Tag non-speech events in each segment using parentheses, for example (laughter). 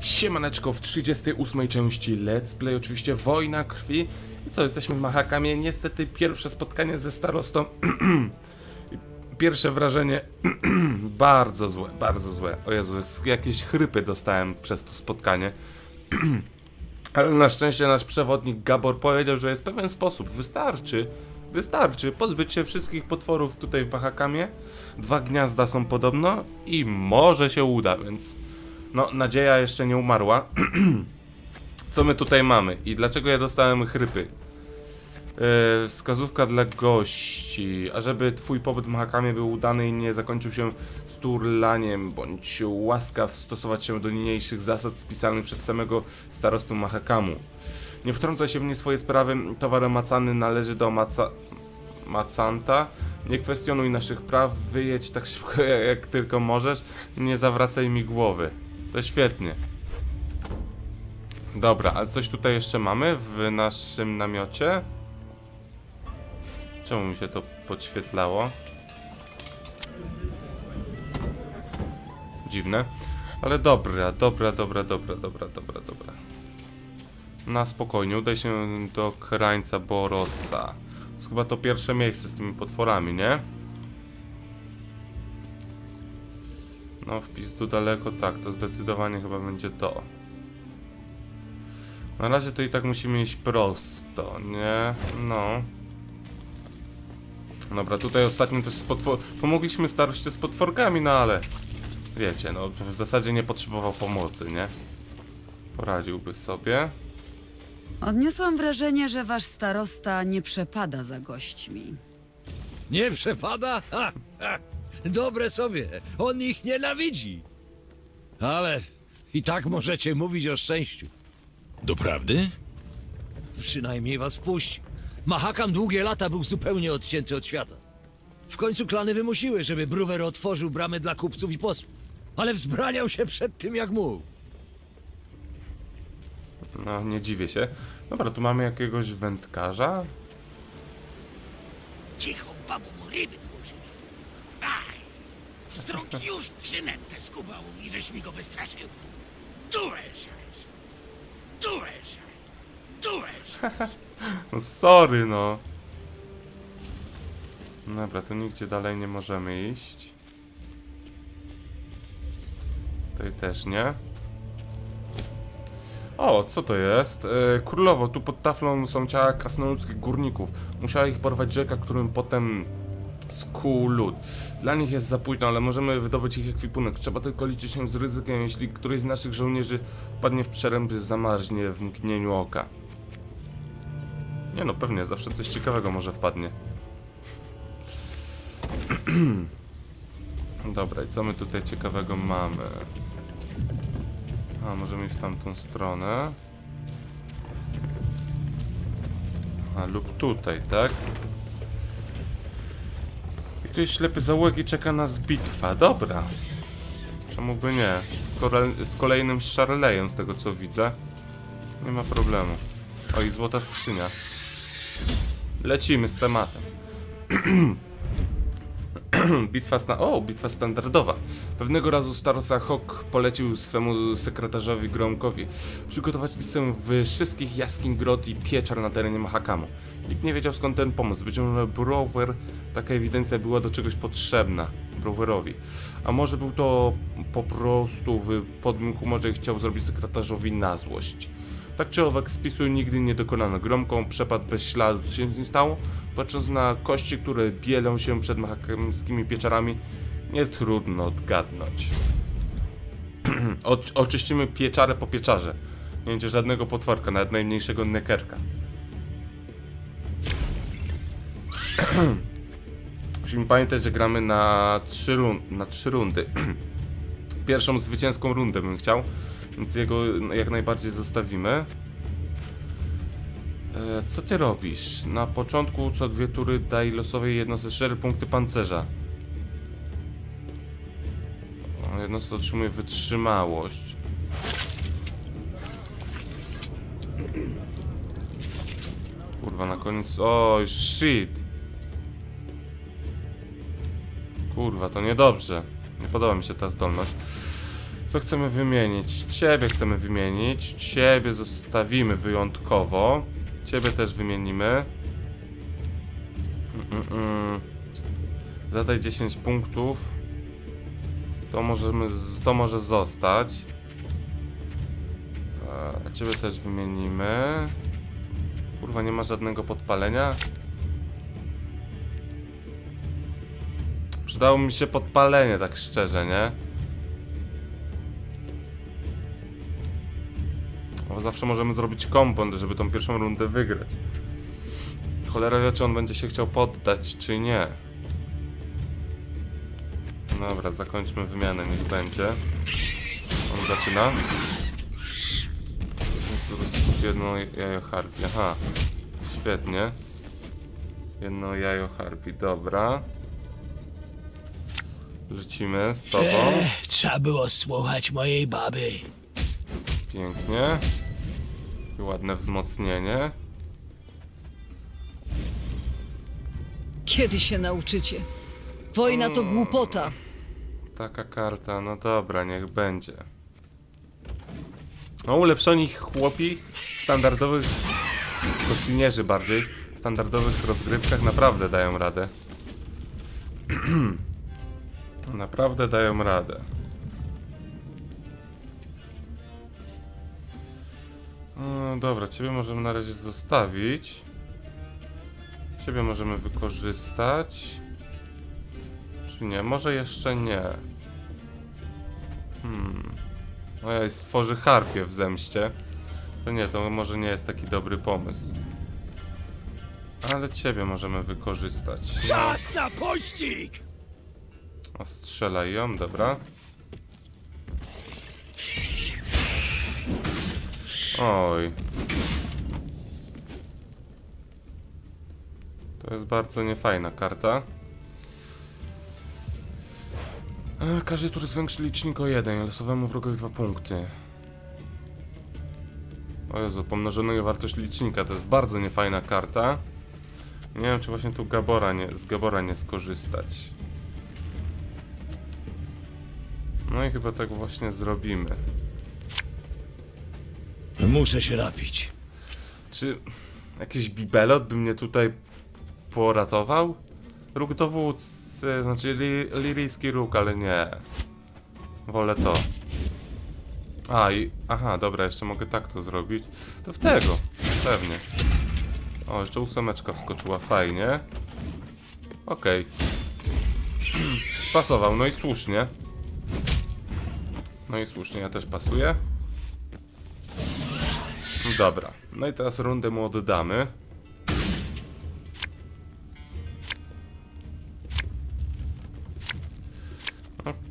Siemaneczko w 38 części Let's Play, oczywiście Wojna Krwi. I co, jesteśmy w Mahakamie, niestety pierwsze spotkanie ze starostą. (clears throat) Pierwsze wrażenie (clears throat) bardzo złe, bardzo złe. O Jezu, jakieś chrypy dostałem przez to spotkanie. (clears throat) Ale na szczęście nasz przewodnik Gabor powiedział, że jest pewien sposób, wystarczy Wystarczy pozbyć się wszystkich potworów tutaj w Mahakamie Dwa gniazda są podobno i może się uda, więc no, nadzieja jeszcze nie umarła. (clears throat) Co my tutaj mamy i dlaczego ja dostałem chrypy? Yy, wskazówka dla gości. A żeby twój pobyt w Mahakamie był udany i nie zakończył się sturlaniem, bądź łaskaw stosować się do niniejszych zasad spisanych przez samego starostę Mahakamu. Nie wtrącaj się w nie swoje sprawy, towar macany należy do maca... macanta. Nie kwestionuj naszych praw, wyjedź tak szybko (laughs) jak tylko możesz, nie zawracaj mi głowy. To świetnie. Dobra, ale coś tutaj jeszcze mamy w naszym namiocie? Czemu mi się to podświetlało? Dziwne. Ale dobra, dobra, dobra, dobra, dobra, dobra, dobra. Na spokojnie, udaj się do krańca Borosa. To jest chyba to pierwsze miejsce z tymi potworami, nie? No wpis tu daleko, tak, to zdecydowanie chyba będzie to. Na razie to i tak musimy iść prosto, nie? No. Dobra, tutaj ostatnio też z potwor... Pomogliśmy staroście z potworkami, no ale... Wiecie, no w zasadzie nie potrzebował pomocy, nie? Poradziłby sobie. Odniosłam wrażenie, że wasz starosta nie przepada za gośćmi. Nie przepada? Ha, ha. Dobre sobie, on ich nienawidzi. Ale i tak możecie mówić o szczęściu. Doprawdy? Przynajmniej was wpuści. Mahakam długie lata był zupełnie odcięty od świata. W końcu klany wymusiły, żeby Bruwer otworzył bramy dla kupców i posłów. Ale wzbraniał się przed tym jak mógł. No, nie dziwię się. Dobra, tu mamy jakiegoś wędkarza. Cicho, babu, ryby! Strąg już przynętę skubał i żeś mi go wystraszył. Dueszajs! Dueszaj! Dueszaj! No sorry, no. Dobra, tu nigdzie dalej nie możemy iść. Tutaj też nie. O, co to jest? E, królowo, tu pod taflą są ciała krasnoludzkich górników. Musiała ich porwać rzeka, którym potem lód. Dla nich jest za późno, ale możemy wydobyć ich ekwipunek. Trzeba tylko liczyć się z ryzykiem, jeśli któryś z naszych żołnierzy padnie w przeręby, zamarznie w mgnieniu oka. Nie no, pewnie, zawsze coś ciekawego może wpadnie. (clears throat) Dobra, i co my tutaj ciekawego mamy? A, możemy iść w tamtą stronę. A, lub tutaj, tak? Tu ślepy zaułek i czeka nas bitwa. Dobra. Czemu by nie? Z, z kolejnym Charlejem, z tego co widzę. Nie ma problemu. O, i złota skrzynia. Lecimy z tematem. (clears throat) bitwa sta o, bitwa standardowa. Pewnego razu starosta Hawk polecił swemu sekretarzowi Gromkowi przygotować listę wszystkich jaskiń, grot i pieczar na terenie Mahakamu. Nikt nie wiedział skąd ten pomysł. Być może Brower, taka ewidencja była do czegoś potrzebna Browerowi. A może był to po prostu w podmym humorze chciał zrobić sekretarzowi na złość. Tak czy owak spisu nigdy nie dokonano. Gromką przepadł bez śladu. Co się nie stało? Patrząc na kości, które bielą się przed mahakamskimi pieczarami, nie trudno odgadnąć. (clears throat) oczyścimy pieczarę po pieczarze. Nie będzie żadnego potworka, nawet najmniejszego nekerka. (clears throat) Musimy pamiętać, że gramy na trzy, na trzy rundy. (clears throat) Pierwszą zwycięską rundę bym chciał, więc jego jak najbardziej zostawimy. E, co ty robisz? Na początku co dwie tury daj losowej jednostce 4 punkty pancerza. Jednostka otrzymuje wytrzymałość. Kurwa, na koniec... Oj, shit! Kurwa, to niedobrze. Nie podoba mi się ta zdolność. Co chcemy wymienić? Ciebie chcemy wymienić. Ciebie zostawimy wyjątkowo. Ciebie też wymienimy. Mm, mm, mm. Zadaj 10 punktów. To możemy, to może zostać. E, Ciebie też wymienimy. Kurwa, nie ma żadnego podpalenia. Przydało mi się podpalenie, tak szczerze, nie? Bo zawsze możemy zrobić kompon, żeby tą pierwszą rundę wygrać. Cholera wie, czy on będzie się chciał poddać, czy nie. Dobra, zakończmy wymianę, niech będzie. On zaczyna. Jedno jajo harpi, aha. Świetnie. Jedno jajo harpi, dobra. Lecimy z tobą. Trzeba było słuchać mojej baby. Pięknie. I ładne wzmocnienie. Kiedy się nauczycie? Wojna to głupota. Taka karta, no dobra, niech będzie. No ulepszoni chłopi standardowych, koszynierzy bardziej, w standardowych rozgrywkach naprawdę dają radę. (clears throat) naprawdę dają radę. No dobra, ciebie możemy na razie zostawić. Ciebie możemy wykorzystać. Czy nie? Może jeszcze nie. Hmm. O ja stworzy harpie w zemście. To nie, to może nie jest taki dobry pomysł. Ale ciebie możemy wykorzystać. No, Czas na pościg! ostrzelaj ją, dobra. Oj. To jest bardzo niefajna karta. Każdy tur zwiększy licznik o jeden, losowemu wrogowi dwa punkty. O Jezu, pomnożonego wartość licznika, to jest bardzo niefajna karta. Nie wiem, czy właśnie tu Gabora nie, z Gabora nie skorzystać. No i chyba tak właśnie zrobimy. Muszę się napić. Czy jakiś bibelot by mnie tutaj poratował? Róg dowódcy, znaczy li, liryjski róg, ale nie. Wolę to. A i, aha, dobra, jeszcze mogę tak to zrobić. To w tego, pewnie. O, jeszcze ósemeczka wskoczyła, fajnie. Okej. (clears throat) Spasował, no i słusznie. No i słusznie, ja też pasuję. Dobra, no i teraz rundę mu oddamy.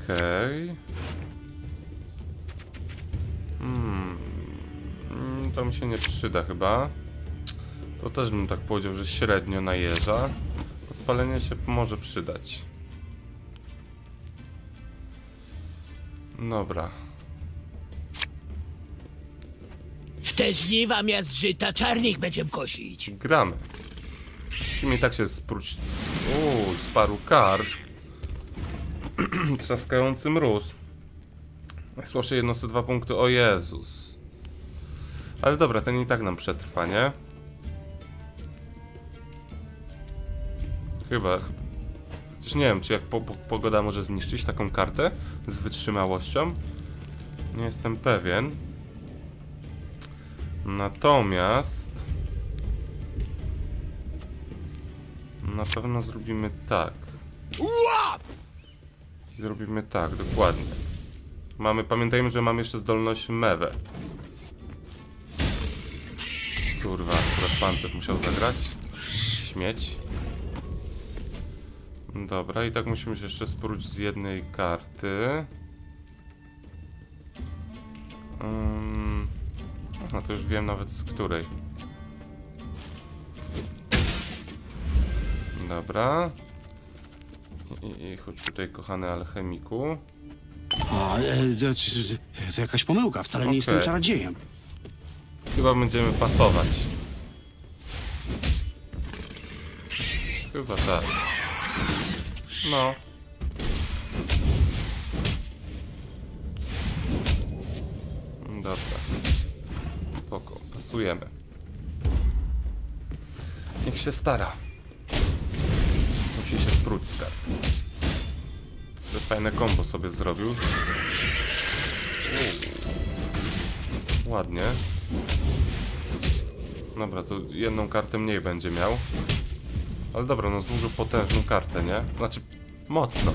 Okej. Hmm. Mm, To mi się nie przyda chyba. To też bym tak powiedział, że średnio najeża. Podpalenie się może przydać. Dobra. Te żniwa miast żyta czarnik będziemy kosić. Gramy. Musimy i tak się spróć... Uuu, z paru kart. (clears throat) Trzaskający mróz. Najsłabsze jednostce dwa punkty. O Jezus. Ale dobra, ten i tak nam przetrwa, nie? Chyba. Chociaż nie wiem, czy jak po, po, pogoda może zniszczyć taką kartę z wytrzymałością. Nie jestem pewien. Natomiast... Na pewno zrobimy tak. Zrobimy tak, dokładnie. Mamy, pamiętajmy, że mamy jeszcze zdolność mewę. Kurwa, akurat pancerz musiał zagrać. Śmieć. Dobra, i tak musimy się jeszcze spróć z jednej karty. Um, no to już wiem nawet z której. Dobra. I, i, chodź tutaj, kochany alchemiku. A, e, to, to, jakaś pomyłka, wcale nie jestem czarodziejem. Chyba będziemy pasować. Chyba tak. No. Dobra. Spoko, pasujemy. Niech się stara. Musi się spróć z kart. Ale fajne kombo sobie zrobił. Uuu. Ładnie. Dobra, to jedną kartę mniej będzie miał. Ale dobra, no złożył potężną kartę, nie? Znaczy, mocno.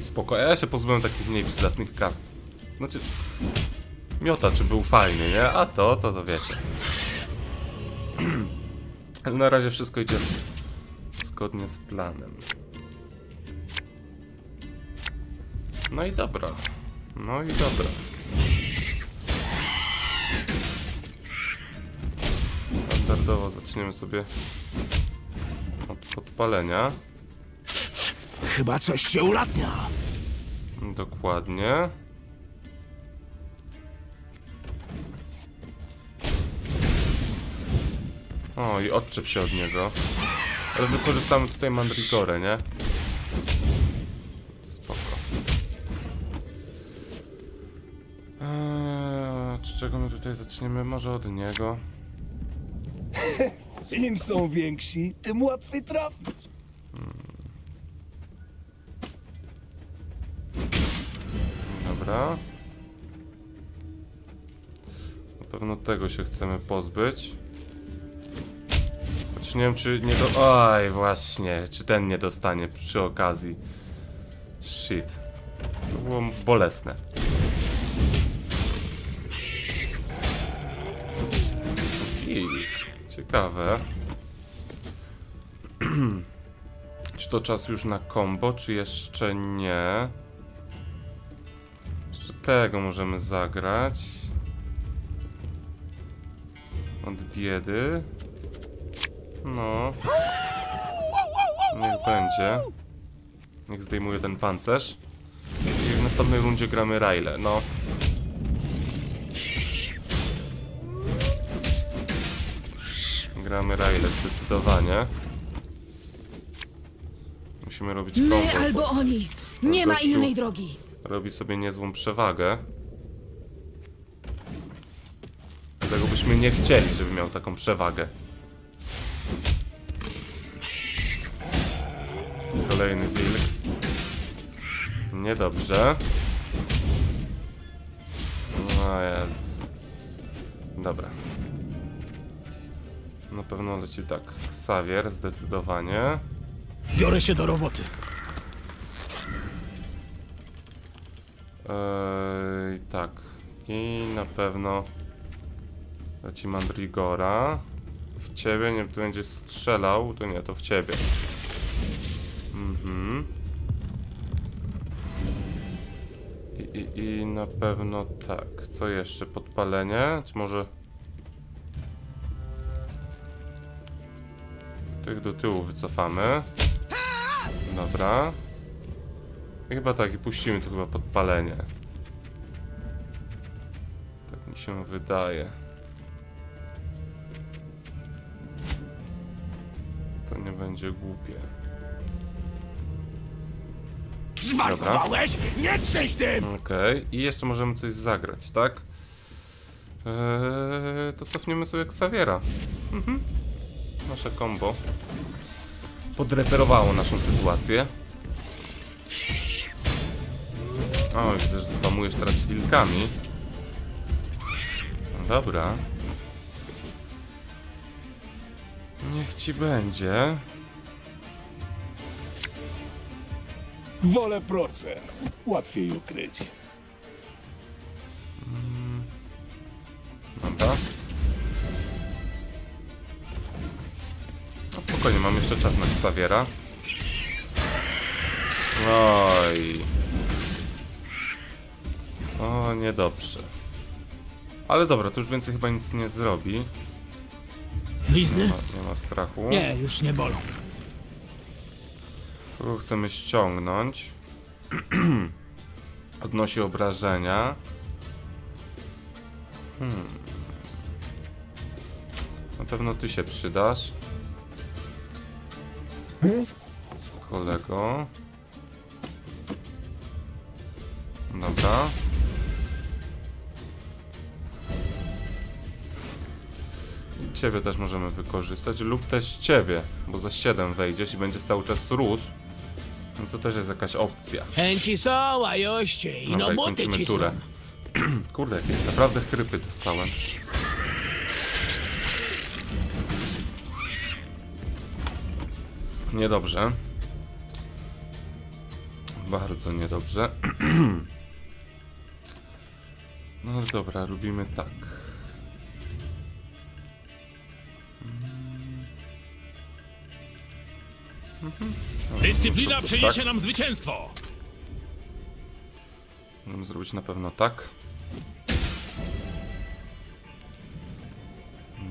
Spoko, ja się pozbyłem takich mniej przydatnych kart. Znaczy, miotacz był fajny, nie? A to, to, to wiecie. Ale na razie wszystko idzie zgodnie z planem. No i dobra. No i dobra. Standardowo zaczniemy sobie od podpalenia. Chyba coś się ulatnia. Dokładnie. O, i odczep się od niego. Ale wykorzystamy tutaj Mandrigorę, nie? Spoko. Eee, od czego my tutaj zaczniemy? Może od niego. (laughs) Im są więksi, tym łatwiej trafić. Dobra. Na pewno tego się chcemy pozbyć. Choć nie wiem, czy nie do... Oj, właśnie. Czy ten nie dostanie przy okazji. Shit. To było bolesne. Filik. Ciekawe. (clears throat) czy to czas już na combo, czy jeszcze nie? Jeszcze tego możemy zagrać. Od biedy. No. Niech będzie. Niech zdejmuje ten pancerz. I w następnej rundzie gramy Raile. No. Gramy Raile zdecydowanie. Musimy robić combo. My albo oni. Nie ma innej drogi. robi sobie niezłą przewagę. Dlatego byśmy nie chcieli, żeby miał taką przewagę. Kolejny wilk. Niedobrze. No jest. Dobra. Na pewno leci tak. Xavier zdecydowanie. Biorę się do roboty. Eee, tak. I na pewno leci Mandrigora. W ciebie nie tu będzie strzelał, to nie, to w ciebie. I, i, I na pewno tak. Co jeszcze? Podpalenie? Czy może... Tych do tyłu wycofamy. Dobra. I chyba tak, i puścimy tu chyba podpalenie. Tak mi się wydaje. To nie będzie głupie. Zwariowałeś? Nie trzęś tym! Okej, i jeszcze możemy coś zagrać, tak? Eee, to cofniemy sobie Xaviera. Mhm. Nasze combo. Podreperowało naszą sytuację. O, widzę, że spamujesz teraz wilkami. No dobra. Niech ci będzie. Wolę procent. Łatwiej ukryć. Dobra. No spokojnie, mam jeszcze czas na Xaviera. Oj. O, niedobrze. Ale dobra, to już więcej chyba nic nie zrobi. Nie Blizny? ma, nie ma strachu. Nie, już nie bolą. Tu chcemy ściągnąć. (clears throat) Odnosi obrażenia. Hmm. Na pewno ty się przydasz. Kolego. Dobra. Ciebie też możemy wykorzystać lub też ciebie, bo za 7 wejdziesz i będzie cały czas rósł. Więc to też jest jakaś opcja. Chęci są, a joście i no buty ci turę. (clears throat) Kurde, jakieś naprawdę chrypy dostałem. Niedobrze. Bardzo niedobrze. (clears throat) No dobra, robimy tak. Dyscyplina Dobrze, przyniesie tak. nam zwycięstwo! Możemy zrobić na pewno tak.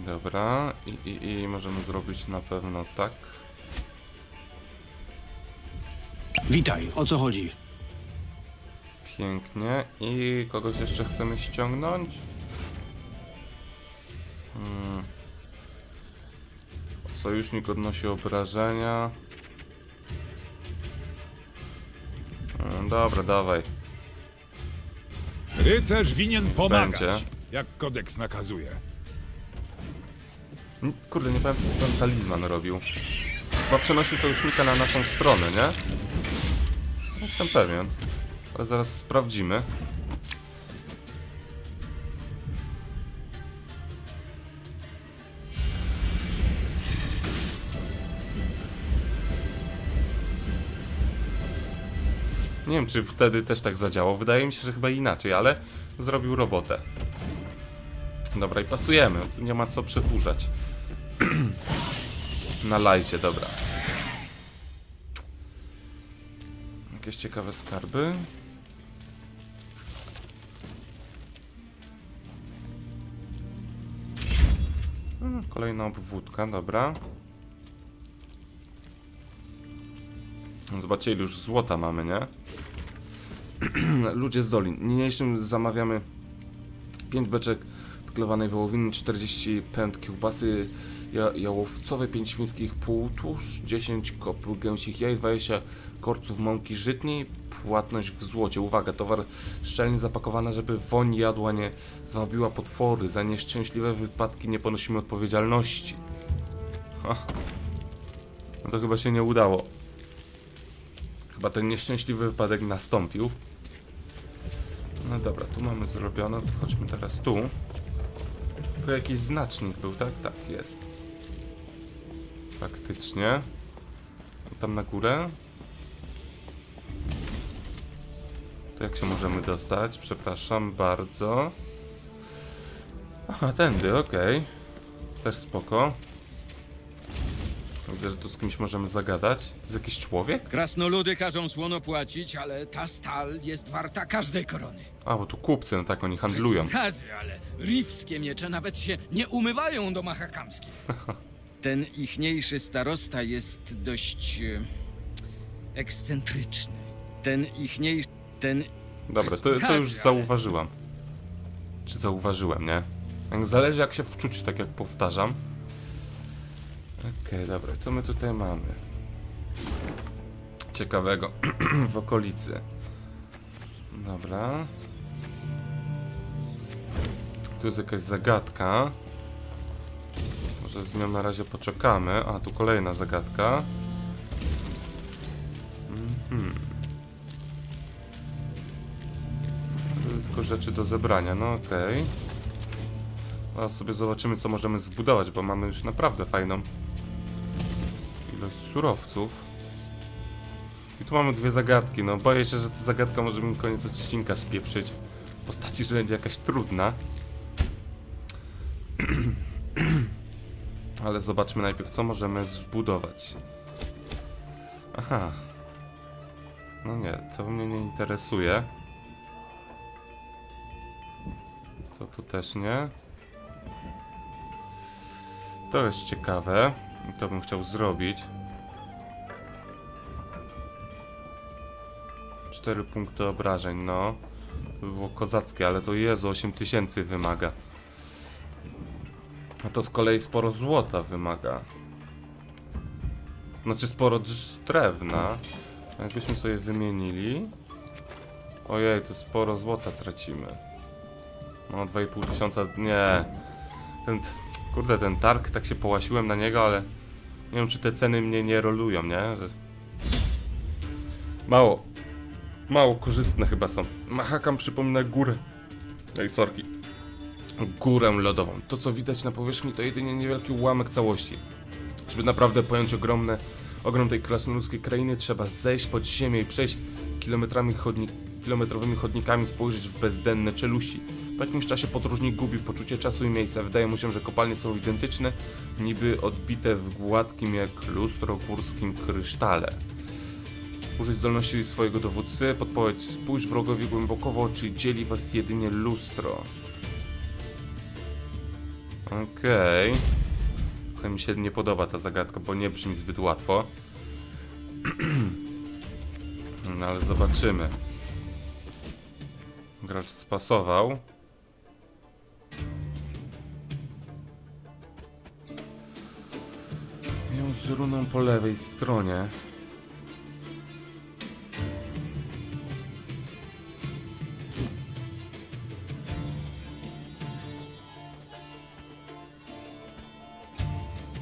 Dobra, i, i, i możemy zrobić na pewno tak. Witaj, o co chodzi? Pięknie. I kogoś jeszcze chcemy ściągnąć? Hmm. Sojusznik odnosi obrażenia. Hmm, dobra, dawaj. Rycerz winien pomagać, Będzie. jak kodeks nakazuje. Kurde, nie pamiętam co ten talizman robił. Chyba przenosił sojusznika na naszą stronę, nie? Jestem pewien. Ale zaraz sprawdzimy. Nie wiem, czy wtedy też tak zadziałał. Wydaje mi się, że chyba inaczej, ale zrobił robotę. Dobra, i pasujemy. Tu nie ma co przedłużać. (clears throat) Na lajcie, dobra. Jakieś ciekawe skarby. Mm, Kolejna obwódka, dobra. Zobaczcie, ile już złota mamy, nie? (clears throat) Ludzie z dolin. Niniejszym zamawiamy 5 beczek pyklowanej wołowiny, 40 pęd kiełbasy ja, jałowcowe, 5 świńskich półtusz, 10 kopł gęsich jaj, 20 korców mąki żytniej, płatność w złocie. Uwaga, towar szczelnie zapakowany, żeby woń jadła nie zabiła potwory. Za nieszczęśliwe wypadki nie ponosimy odpowiedzialności. Ha. No to chyba się nie udało. Chyba ten nieszczęśliwy wypadek nastąpił. No dobra, tu mamy zrobione, to chodźmy teraz tu. Tu jakiś znacznik był, tak? Tak, jest. Faktycznie. Tam na górę. To jak się możemy dostać? Przepraszam bardzo. Aha, tędy, okej. Też spoko. Widzę, że tu z kimś możemy zagadać. To jest jakiś człowiek? Krasnoludy każą słono płacić, ale ta stal jest warta każdej korony. A, bo tu kupcy, no tak, oni handlują. Razy, ale rifskie miecze nawet się nie umywają do mahakamskich. (laughs) Ten ichniejszy starosta jest dość e, ekscentryczny. Ten ichniejszy... Ten... Dobra, to, to już zauważyłam. Czy zauważyłem, nie? Zależy jak się wczuć, tak jak powtarzam. Okej, dobra, co my tutaj mamy? Ciekawego (clears throat) w okolicy. Dobra. Tu jest jakaś zagadka. Może z nią na razie poczekamy. A, tu kolejna zagadka. Mhm. Tylko rzeczy do zebrania, no okej. Teraz sobie zobaczymy, co możemy zbudować, bo mamy już naprawdę fajną ilość surowców. I tu mamy dwie zagadki, no boję się, że ta zagadka może mi koniec odcinka spieprzyć. Postaci, że będzie jakaś trudna. (clears throat) Ale zobaczmy najpierw, co możemy zbudować. Aha. No nie, to mnie nie interesuje. To tu też nie. To jest ciekawe. To bym chciał zrobić. 4 punkty obrażeń, no. To by było kozackie, ale to Jezu, 8000 wymaga. A to z kolei sporo złota wymaga. Znaczy sporo drewna. Jakbyśmy sobie wymienili. Ojej, to sporo złota tracimy. No 2,5 tysiąca, nie. Ten, Kurde, ten targ, tak się połasiłem na niego, ale nie wiem, czy te ceny mnie nie rolują, nie? Że... Mało, mało korzystne chyba są. Mahakam przypomina górę. Ej, sorki. Górę lodową. To, co widać na powierzchni, to jedynie niewielki ułamek całości. Żeby naprawdę pojąć ogromne, ogrom tej krasnoludzkiej krainy, trzeba zejść pod ziemię i przejść kilometrami chodnik, kilometrowymi chodnikami, spojrzeć w bezdenne czeluści. Po jakimś czasie podróżnik gubi poczucie czasu i miejsca. Wydaje mu się, że kopalnie są identyczne, niby odbite w gładkim jak lustro górskim krysztale. Użyj zdolności swojego dowódcy. Podpowiedź. Spójrz wrogowi głęboko w oczy. Dzieli was jedynie lustro. Okej. Trochę mi się nie podoba ta zagadka, bo nie brzmi zbyt łatwo. (clears throat) No ale zobaczymy. Gracz spasował. Z runą po lewej stronie.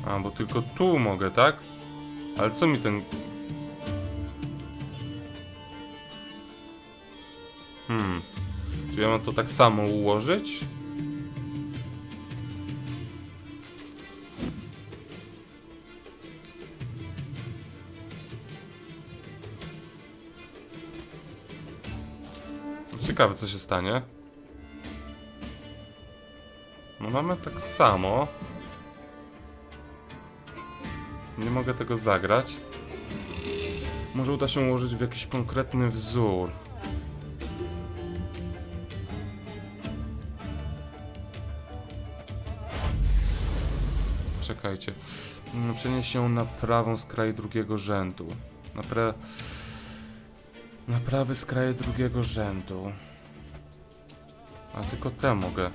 A, bo tylko tu mogę, tak? Ale co mi ten... Hmm. Czy ja mam to tak samo ułożyć? Ciekawe, co się stanie. No mamy tak samo. Nie mogę tego zagrać. Może uda się ułożyć w jakiś konkretny wzór. Czekajcie. Przenieść się na prawą skraj drugiego rzędu. Na. Na prawy skraj drugiego rzędu. A tylko te mogę.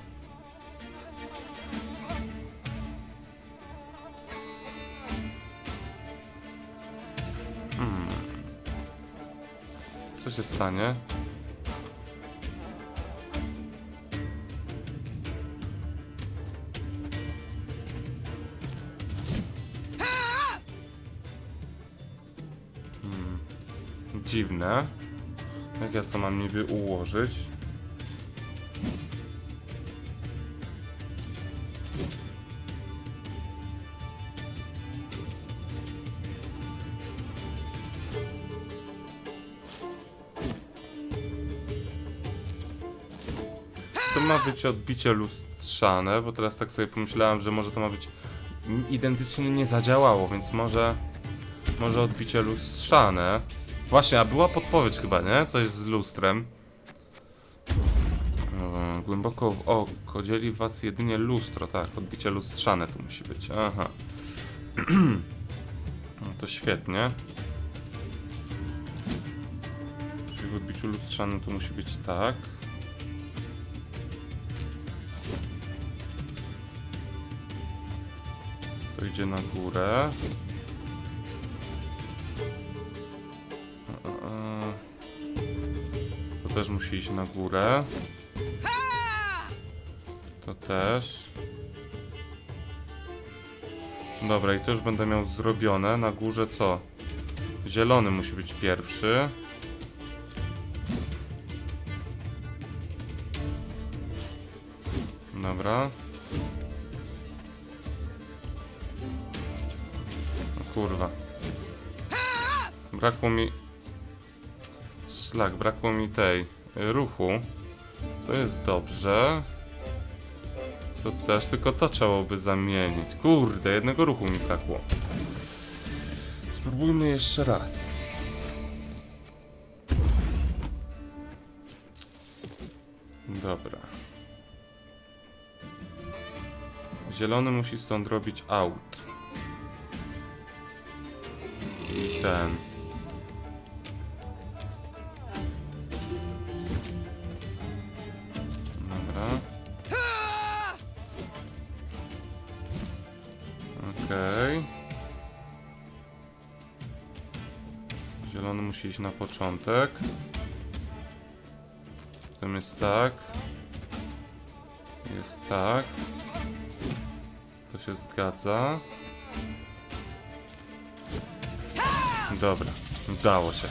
Co się stanie? Hmm. Dziwne. Jak ja to mam niby ułożyć? To ma być odbicie lustrzane, bo teraz tak sobie pomyślałem, że może to ma być identycznie nie zadziałało, więc może może odbicie lustrzane. Właśnie, a była podpowiedź chyba, nie? Coś z lustrem. Głęboko w oko dzieli was jedynie lustro, tak, odbicie lustrzane tu musi być. Aha. (clears throat) No to świetnie. Czyli w odbiciu lustrzanym to musi być tak. To idzie na górę. Też musi iść na górę. To też. Dobra, i to już będę miał zrobione. Na górze co? Zielony musi być pierwszy. Dobra. O kurwa. Brakło mi... Szlak, brakło mi tej... y, ruchu. To jest dobrze. To też tylko to trzeba by zamienić. Kurde, jednego ruchu mi brakło. Spróbujmy jeszcze raz. Dobra. Zielony musi stąd robić out. I ten. Okej. Zielony musi iść na początek. Potem jest tak. Jest tak. To się zgadza. Dobra, udało się.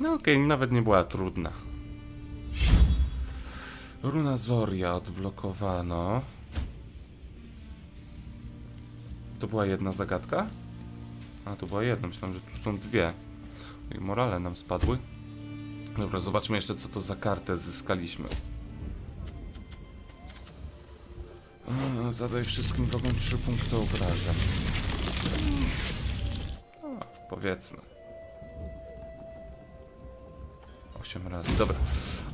No okej, nawet nie była trudna. Runa Zoria odblokowano. To była jedna zagadka? A, to była jedna, myślałem, że tu są dwie. I morale nam spadły. Dobra, zobaczmy jeszcze, co to za kartę zyskaliśmy. Zadaj wszystkim wrogom 3 punkty obrażeń. Powiedzmy. 8 razy, dobra.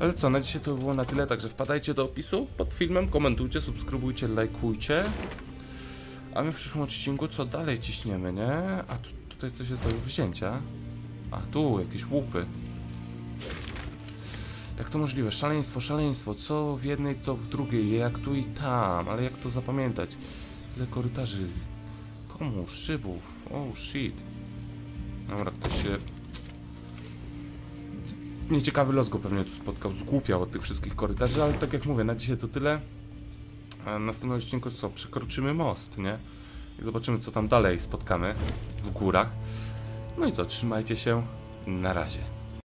Ale co, na dzisiaj to było na tyle, także wpadajcie do opisu pod filmem, komentujcie, subskrybujcie, lajkujcie. A my w przyszłym odcinku co dalej ciśniemy, nie? A tu, tutaj coś jest do wzięcia. A tu, jakieś łupy. Jak to możliwe? Szaleństwo, szaleństwo. Co w jednej, co w drugiej. Jak tu i tam. Ale jak to zapamiętać? Ile korytarzy. Komu? Szybów. Oh shit. Dobra, ktoś się... Nieciekawy los go pewnie tu spotkał. Zgłupiał od tych wszystkich korytarzy, ale tak jak mówię, na dzisiaj to tyle. A w następnym odcinku co? Przekroczymy most, nie? I zobaczymy, co tam dalej spotkamy w górach. No i co, trzymajcie się. Na razie.